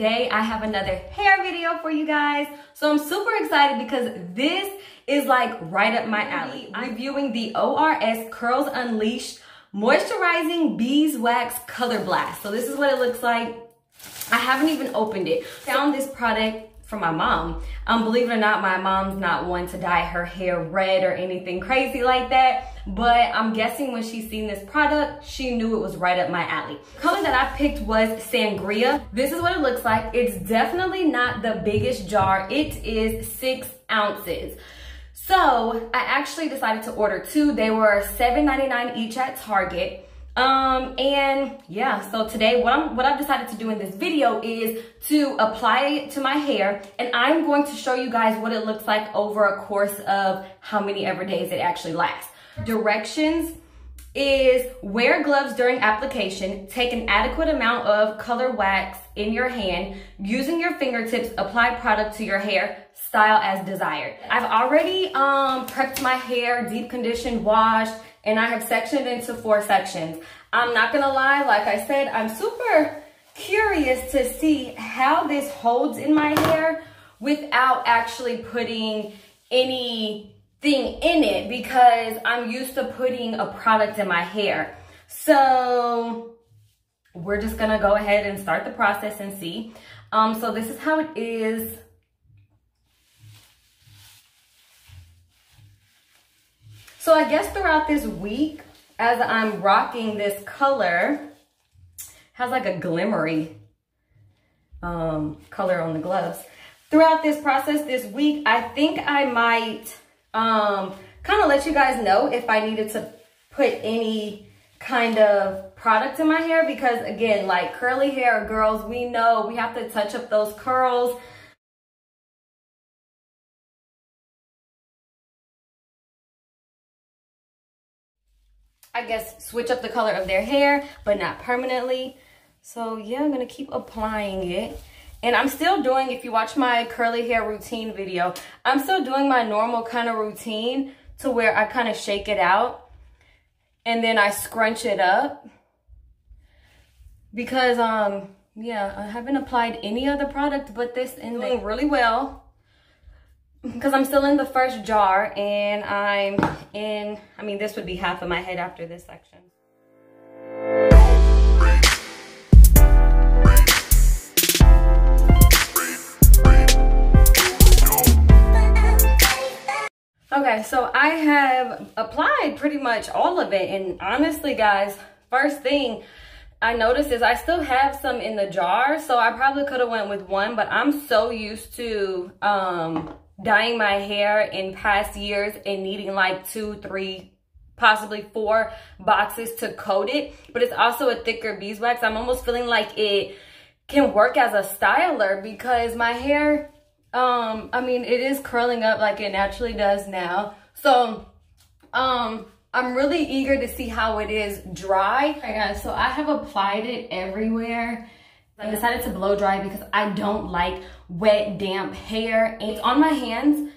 today I have another hair video for you guys. So I'm super excited because this is like right up my alley. I'm reviewing the ORS Curls Unleashed Moisturizing Beeswax Color Blast. So this is what it looks like. I haven't even opened it. Found this product from my mom. Um, believe it or not, my mom's not one to dye her hair red or anything crazy like that. But I'm guessing when she seen this product, she knew it was right up my alley. Color that I picked was Sangria. This is what it looks like. It's definitely not the biggest jar. It is six ounces. So I actually decided to order two. They were $7.99 each at Target. Um, and yeah, so today what I'm, what I've decided to do in this video is to apply it to my hair and I'm going to show you guys what it looks like over a course of how many ever days it actually lasts. Directions is wear gloves during application, take an adequate amount of color wax in your hand, using your fingertips, apply product to your hair, style as desired. I've already um, prepped my hair, deep conditioned, washed, and I have sectioned into four sections. I'm not gonna lie, like I said, I'm super curious to see how this holds in my hair without actually putting anything in it because I'm used to putting a product in my hair. So we're just gonna go ahead and start the process and see. Um, so this is how it is So I guess throughout this week, as I'm rocking this color, has like a glimmery um, color on the gloves. Throughout this process this week, I think I might um, kind of let you guys know if I needed to put any kind of product in my hair because again, like curly hair girls, we know we have to touch up those curls I guess, switch up the color of their hair, but not permanently. So yeah, I'm gonna keep applying it. And I'm still doing, if you watch my curly hair routine video, I'm still doing my normal kind of routine to where I kind of shake it out and then I scrunch it up because, um, yeah, I haven't applied any other product but this and doing really well because I'm still in the first jar and I'm in, I mean, this would be half of my head after this section. Okay, so I have applied pretty much all of it. And honestly, guys, first thing I noticed is I still have some in the jar. So I probably could have went with one, but I'm so used to um, dyeing my hair in past years and needing like two, three, possibly four boxes to coat it. But it's also a thicker beeswax. I'm almost feeling like it can work as a styler because my hair, um, I mean, it is curling up like it naturally does now. So, um, I'm really eager to see how it is dry. Guys, so I have applied it everywhere I decided to blow dry because I don't like wet, damp hair. It's on my hands,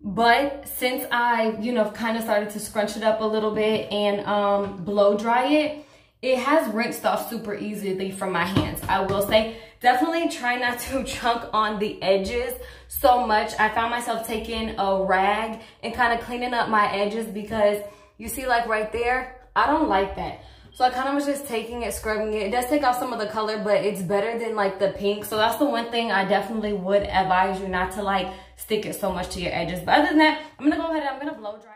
but since I, you know, kind of started to scrunch it up a little bit and um, blow dry it, it has rinsed off super easily from my hands. I will say, definitely try not to chunk on the edges so much. I found myself taking a rag and kind of cleaning up my edges because you see like right there, I don't like that. So I kind of was just taking it, scrubbing it. It does take off some of the color, but it's better than like the pink. So that's the one thing I definitely would advise you not to like stick it so much to your edges. But other than that, I'm going to go ahead and I'm going to blow dry.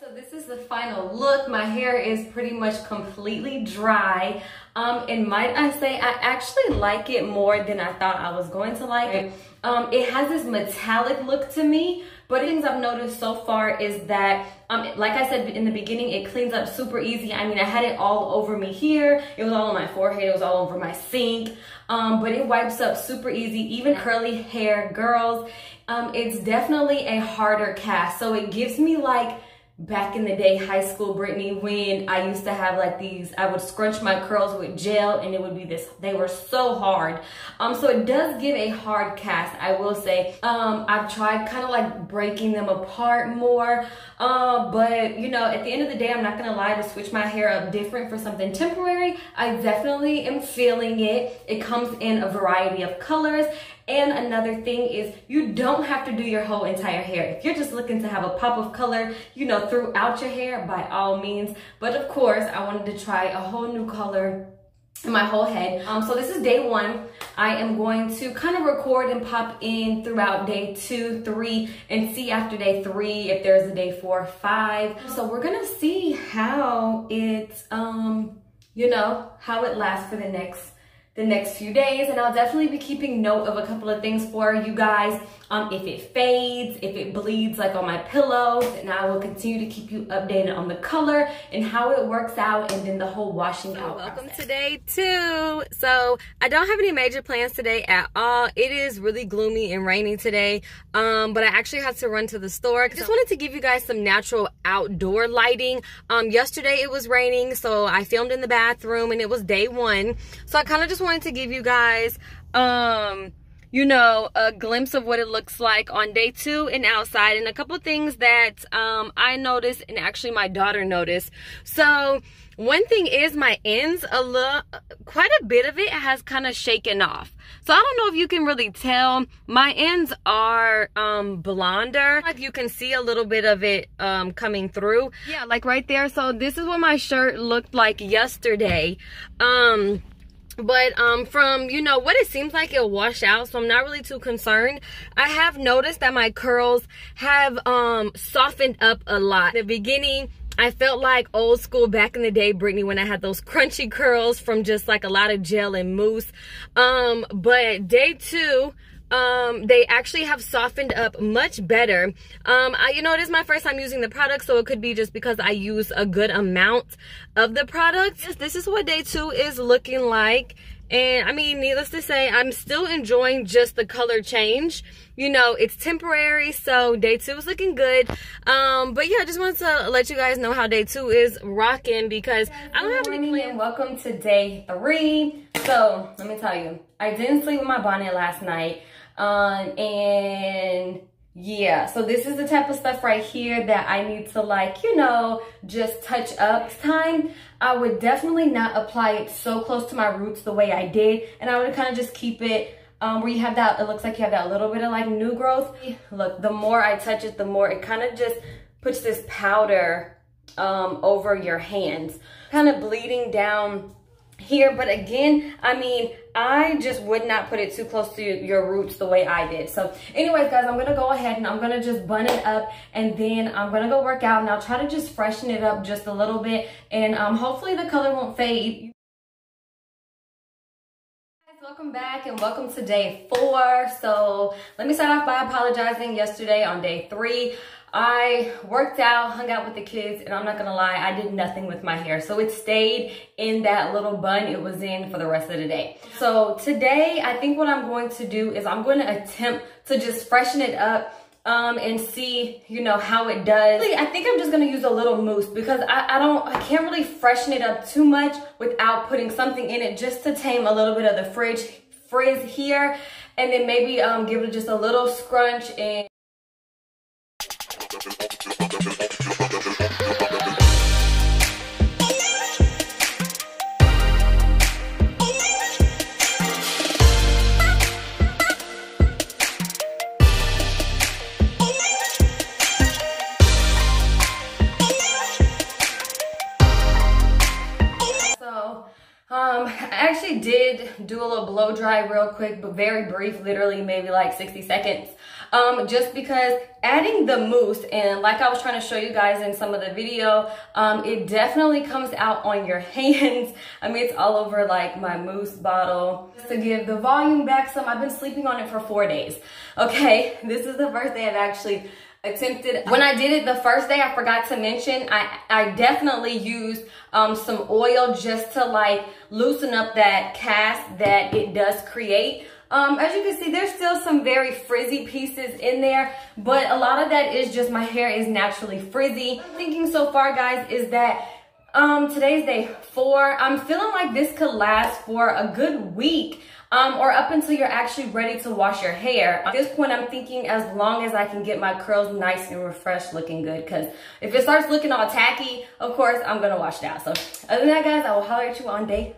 So this is the final look. My hair is pretty much completely dry. Um, and might I say, I actually like it more than I thought I was going to like it. Um, it has this metallic look to me, but things I've noticed so far is that, um, like I said in the beginning, it cleans up super easy. I mean, I had it all over me here. It was all on my forehead. It was all over my sink. Um, but it wipes up super easy. Even curly hair girls, um, it's definitely a harder cast. So it gives me like back in the day, high school Brittany, when I used to have like these, I would scrunch my curls with gel and it would be this, they were so hard. Um, so it does give a hard cast, I will say. Um, I've tried kind of like breaking them apart more. Uh, but you know, at the end of the day, I'm not gonna lie to switch my hair up different for something temporary. I definitely am feeling it. It comes in a variety of colors and another thing is you don't have to do your whole entire hair. If you're just looking to have a pop of color, you know, throughout your hair, by all means. But of course, I wanted to try a whole new color in my whole head. Um, so this is day one. I am going to kind of record and pop in throughout day two, three, and see after day three if there's a day four, five. So we're gonna see how it, um, you know, how it lasts for the next the next few days and I'll definitely be keeping note of a couple of things for you guys. Um, if it fades, if it bleeds like on my pillow, then I will continue to keep you updated on the color and how it works out and then the whole washing out Welcome process. to day two. So I don't have any major plans today at all. It is really gloomy and rainy today, um, but I actually had to run to the store. I just wanted to give you guys some natural outdoor lighting. Um, yesterday it was raining, so I filmed in the bathroom and it was day one. So I kind of just wanted to give you guys um you know a glimpse of what it looks like on day two and outside and a couple things that um i noticed and actually my daughter noticed. So one thing is my ends a little quite a bit of it has kind of shaken off. So i don't know if you can really tell my ends are um blonder. Like you can see a little bit of it um coming through. Yeah like right there. So this is what my shirt looked like yesterday. Um but um from you know what it seems like it'll wash out so i'm not really too concerned i have noticed that my curls have um softened up a lot the beginning I felt like old school back in the day, Brittany, when I had those crunchy curls from just like a lot of gel and mousse. Um, but day two, um they actually have softened up much better. Um I, you know it is my first time using the product so it could be just because i use a good amount of the product. This is what day two is looking like. And i mean needless to say i'm still enjoying just the color change. You know it's temporary so day two is looking good. Um but yeah i just wanted to let you guys know how day two is rocking because i don't have any plans. welcome to day three. So let me tell you i didn't sleep with my bonnet last night um, and yeah, so this is the type of stuff right here that I need to like, you know, just touch up. Time, I would definitely not apply it so close to my roots the way I did. And I would kind of just keep it um, where you have that, it looks like you have that little bit of like new growth. Look, the more I touch it, the more it kind of just puts this powder um, over your hands, kind of bleeding down here. But again, I mean, I just would not put it too close to your roots the way I did. So anyways, guys, I'm going to go ahead and I'm going to just bun it up and then I'm going to go work out and I'll try to just freshen it up just a little bit and um, hopefully the color won't fade. Welcome back and welcome to day four. So let me start off by apologizing yesterday on day three. I worked out, hung out with the kids, and I'm not gonna lie, I did nothing with my hair. So it stayed in that little bun it was in for the rest of the day. So today, I think what I'm going to do is I'm going to attempt to just freshen it up um, and see, you know, how it does. I think I'm just gonna use a little mousse because I, I don't, I can't really freshen it up too much without putting something in it just to tame a little bit of the fridge frizz here. And then maybe um, give it just a little scrunch and Thank you. Blow dry real quick, but very brief, literally maybe like 60 seconds. Um, just because adding the mousse, and like I was trying to show you guys in some of the video, um, it definitely comes out on your hands. I mean, it's all over like my mousse bottle. Just to give the volume back some, I've been sleeping on it for four days. Okay, this is the first day I've actually attempted. When I did it the first day, I forgot to mention, I, I definitely used um, some oil just to like loosen up that cast that it does create. Um, as you can see, there's still some very frizzy pieces in there, but a lot of that is just my hair is naturally frizzy. Thinking so far, guys, is that um, today's day four. I'm feeling like this could last for a good week um, or up until you're actually ready to wash your hair. At this point, I'm thinking as long as I can get my curls nice and refreshed looking good because if it starts looking all tacky, of course, I'm going to wash it out. So other than that, guys, I will holler at you on day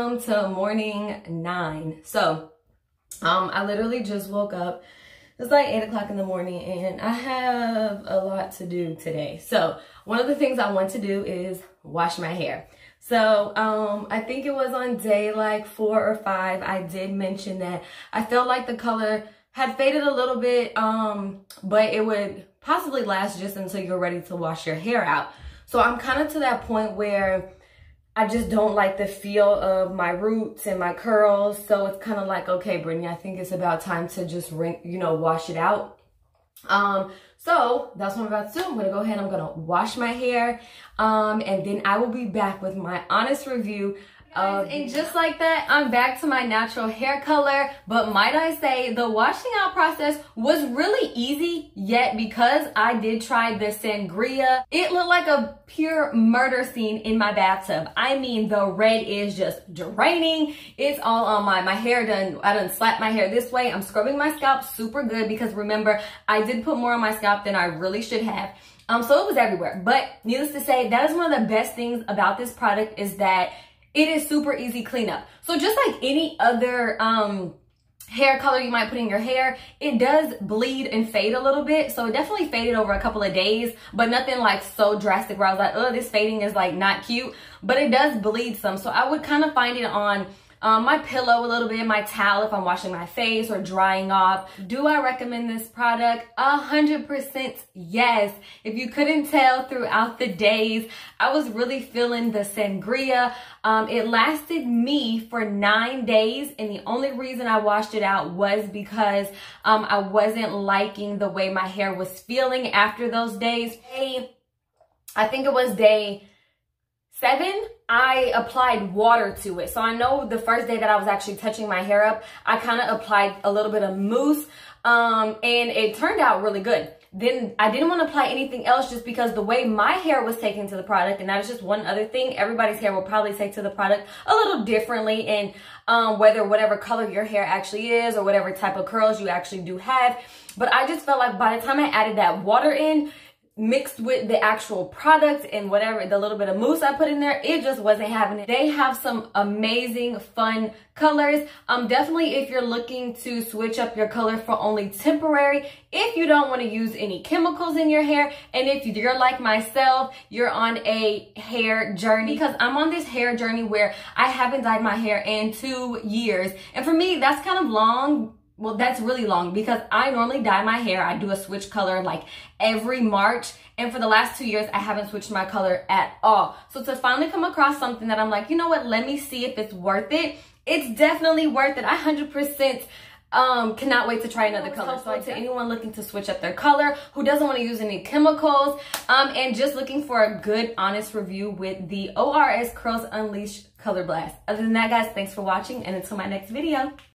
welcome to morning nine. So um i literally just woke up. It's like eight o'clock in the morning and i have a lot to do today. So one of the things i want to do is wash my hair. So um i think it was on day like four or five i did mention that i felt like the color had faded a little bit um but it would possibly last just until you're ready to wash your hair out. So i'm kind of to that point where I just don't like the feel of my roots and my curls. So it's kind of like, okay, Brittany, I think it's about time to just, rinse, you know, wash it out. Um, so that's what I'm about to do. I'm going to go ahead I'm going to wash my hair. Um, and then I will be back with my honest review Guys, and just like that, I'm back to my natural hair color. But might I say, the washing out process was really easy, yet because I did try the sangria, it looked like a pure murder scene in my bathtub. I mean, the red is just draining. It's all on my, my hair done, I done slapped my hair this way. I'm scrubbing my scalp super good because remember, I did put more on my scalp than I really should have. Um, so it was everywhere. But needless to say, that is one of the best things about this product is that it is super easy cleanup. So just like any other um, hair color you might put in your hair, it does bleed and fade a little bit. So it definitely faded over a couple of days, but nothing like so drastic where I was like, oh, this fading is like not cute. But it does bleed some. So I would kind of find it on um, my pillow a little bit, my towel if I'm washing my face or drying off. Do I recommend this product? A hundred percent yes. If you couldn't tell throughout the days, I was really feeling the sangria. Um, it lasted me for nine days and the only reason I washed it out was because um, I wasn't liking the way my hair was feeling after those days. I think it was day seven, I applied water to it. So I know the first day that I was actually touching my hair up, I kind of applied a little bit of mousse um, and it turned out really good. Then I didn't want to apply anything else just because the way my hair was taken to the product, and that is just one other thing, everybody's hair will probably take to the product a little differently and um, whether whatever color your hair actually is or whatever type of curls you actually do have. But I just felt like by the time I added that water in, mixed with the actual product and whatever, the little bit of mousse I put in there, it just wasn't happening. They have some amazing, fun colors. Um, definitely if you're looking to switch up your color for only temporary, if you don't want to use any chemicals in your hair, and if you're like myself, you're on a hair journey, because I'm on this hair journey where I haven't dyed my hair in two years. And for me, that's kind of long well, that's really long because I normally dye my hair. I do a switch color like every March. And for the last two years, I haven't switched my color at all. So to finally come across something that I'm like, you know what, let me see if it's worth it. It's definitely worth it. I 100% um cannot wait to try another color so to anyone looking to switch up their color who doesn't want to use any chemicals um and just looking for a good honest review with the ors curls unleashed color blast other than that guys thanks for watching and until my next video